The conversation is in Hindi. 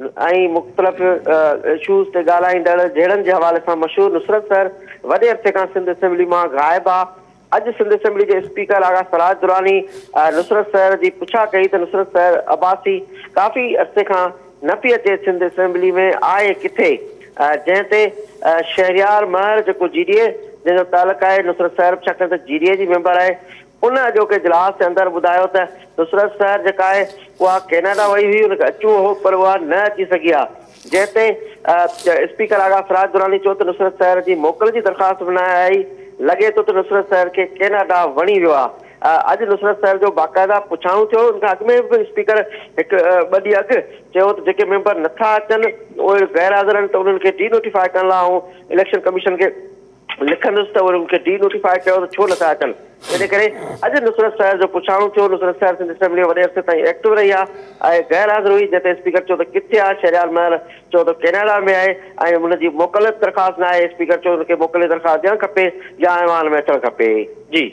ऐं मुख़्तलिफ़ इशूज़ ते ॻाल्हाईंदड़ जहिड़नि जे हवाले सां मशहूरु नुसरत सर, वॾे अरसे खां सिंध असेंबली माँ ग़ाइब आहे अॼु सिंध असेंबली जे स्पीकर आगा सराज दुरानी नुसरत सर जी पुछा कई त नुसरत सर अब्बासी काफ़ी अरसे खां न पई अचे सिंध असेंबली में आहे किथे? जंहिं ते शहरियार महर जेको जी डी ए जंहिंजो तालुक आहे, नुसरत सर छाकाणि जी डी ए जी मेंबर आहे। उन अॼोके इजलास जे अंदरि ॿुधायो नुसरत सहर जेका आहे उहा कैनेडा वई हुई हुनखे अचणो हो, पर उहा न अची सघी आहे ते स्पीकर आगा फराज दुरानी चयो त नुसरत सहर जी मोकल जी दरख़्वास्त न आई लॻे थो त नुसरत सहर खे कैनेडा वणी वियो आहे नुसरत सहर जो बाक़ाइदा पुछाणो थियो हुनखां अॻु में बि स्पीकर हिकु ॿ ॾींहं अॻु चयो त मेंबर नथा अचनि, उहे गैर हाज़िर आहिनि, त उन्हनि खे डी नोटिफाई करण इलेक्शन कमीशन खे लिखंदुसि त वरी मूंखे डी नोटिफाई कयो त छो नथा अचनि? इन करे अॼु नुसरत शहर जो पुछाणो थियो, नुसरत शहर सिंध असेंबली वॾे अरसे ताईं एक्टिव रही आहे ऐं गैर हाज़िर हुई, जिते स्पीकर चयो त किथे आहे शहरियाल महल? चयो त कैनेडा में आहे ऐं हुनजी मोकल दरख़्वास्त न आहे स्पीकर चयो हुनखे मोकल दरख़्वास्त ॾियणु खपे या अहवाल में अचणु खपे। जी।